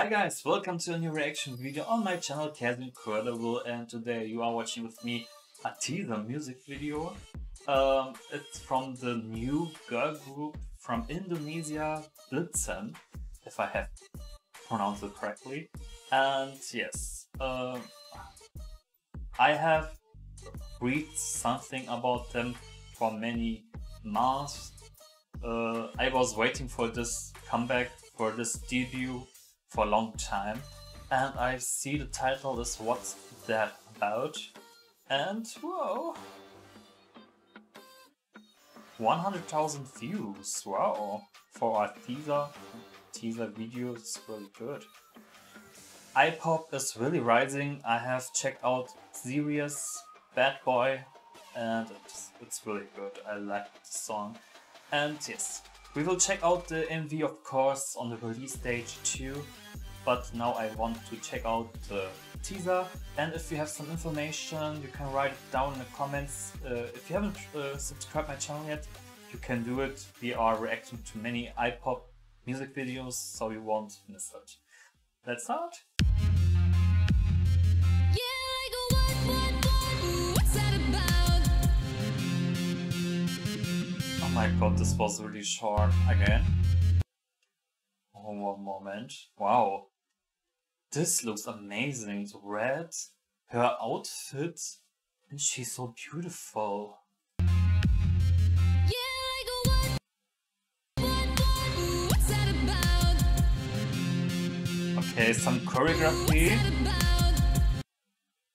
Hi guys, welcome to a new reaction video on my channel Kaz Incredible and today you are watching with me a teaser music video. Um, it's from the new girl group from Indonesia, Blitzen, if I have pronounced it correctly. And yes, um, I have read something about them for many months. Uh, I was waiting for this comeback, for this debut for a long time. And I see the title is What's That About? And whoa! 100,000 views, wow! For a teaser, teaser video, it's really good. iPop is really rising. I have checked out Serious, Bad Boy, and it's, it's really good. I like the song. And yes, we will check out the MV of course on the release stage too, but now I want to check out the teaser and if you have some information you can write it down in the comments. Uh, if you haven't uh, subscribed my channel yet, you can do it. We are reacting to many iPop music videos so you won't miss it. Let's start! My god, this was really short again. Oh, one moment. Wow. This looks amazing. The red, her outfit, and she's so beautiful. Okay, some choreography.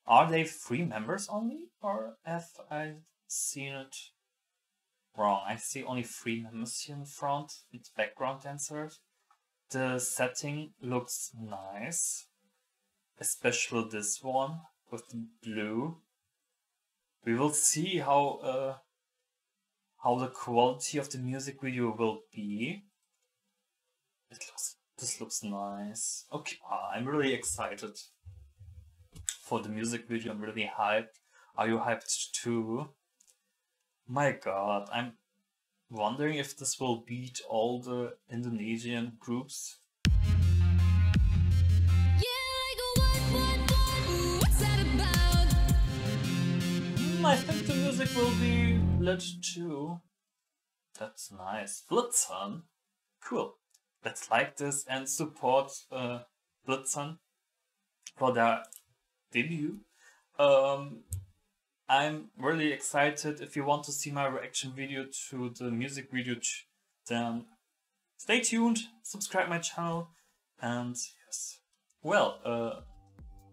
Are they three members only? Or have I seen it wrong. I see only three members here in front It's background dancers. The setting looks nice, especially this one with the blue. We will see how uh, how the quality of the music video will be. It looks this looks nice. Okay, ah, I'm really excited for the music video. I'm really hyped. Are you hyped too? My god, I'm wondering if this will beat all the Indonesian groups. Hmm, I think the music will be lit too. That's nice. Blitzen? Cool. Let's like this and support uh, Blitzen for their debut. Um, I'm really excited. If you want to see my reaction video to the music video, then stay tuned, subscribe my channel, and yes. Well, uh,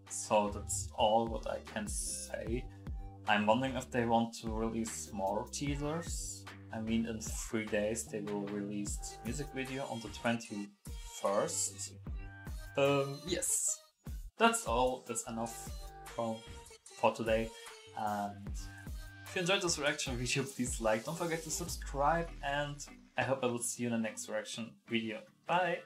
so that's all what I can say. I'm wondering if they want to release more teasers. I mean, in three days they will release music video on the 21st. Um, yes, that's all. That's enough for, for today. And if you enjoyed this reaction video, please like, don't forget to subscribe, and I hope I will see you in the next reaction video. Bye!